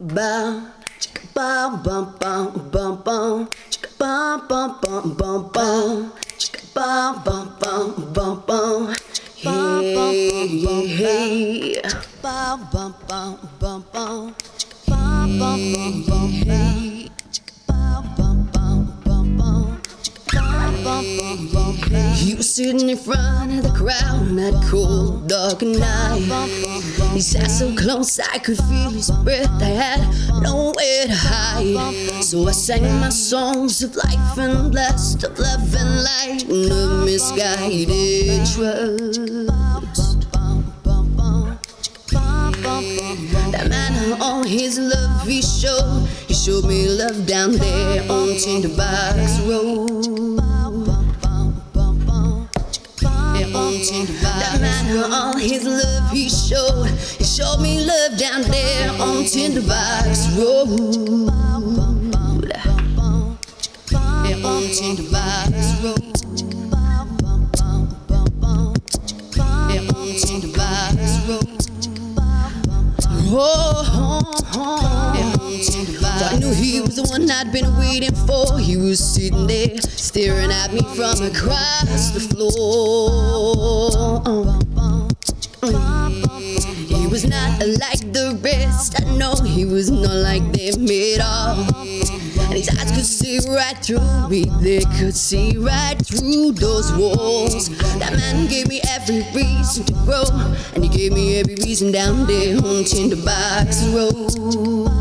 Bum, chicka bum bum bum bum bum, chicka bum bum bum bum bum, chicka bum bum bum bum bum. Hey, hey, hey. Bum bum bum bum bum, chicka bum bum bum bum bum, chicka bum bum bum bum bum, chicka bum bum bum bum. He was sitting in front of the crowd on that cold, dark night. He sat so close I could feel his breath. I had nowhere to hide. So I sang my songs of life and blessed of love and light and of misguided trust. That man, all his love he showed. He showed me love down there on Tinderbox Road. That man, all his love he showed. He showed me love down there on Tinderbox Road. Yeah, on Tinderbox Road. Yeah, on Tinderbox Road. Oh, oh, oh. On I knew he was the one I'd been waiting for. He was sitting there, staring at me from across the floor. He was not like the rest. I know he was not like them at all. And his eyes could see right through me. They could see right through those walls. That man gave me every reason to grow, and he gave me every reason down there on Tinderbox Road.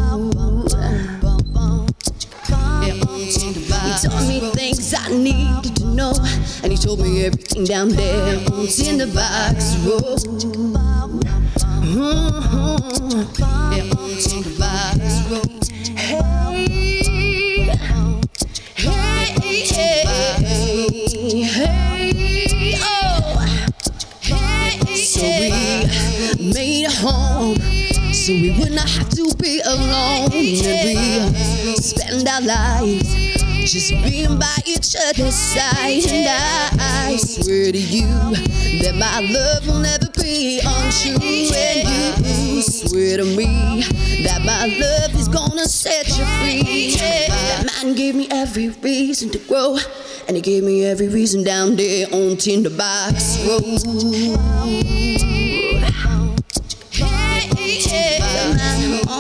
Taught me things I needed to know, and he told me everything down there on Tinderbox Road. Mm-hmm. Yeah, on Tinderbox Road. Hey, hey, hey, hey, oh, hey, so we made a home, so we would not have to be alone, and we spend our lives just being by each other's side. And I, swear to you that my love will never be untrue, and you swear to me that my love is gonna set you free. That man gave me every reason to grow, and he gave me every reason down there on Tinderbox Road.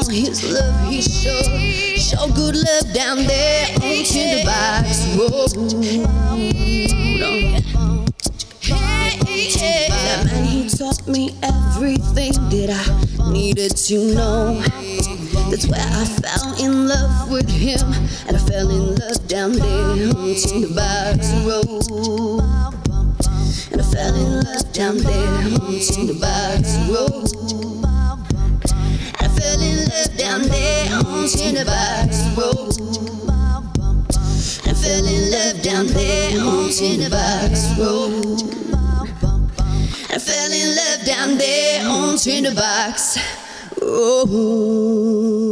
His love he showed, showed good love down there on Tinderbox Road. That man, he taught me everything that I needed to know. That's where I fell in love with him, and I fell in love down there on Tinderbox Road. And I fell in love down there on Tinderbox Road. On Tinderbox Road. I fell in love down there on Tinderbox Road. I fell in love down there on Tinderbox Road.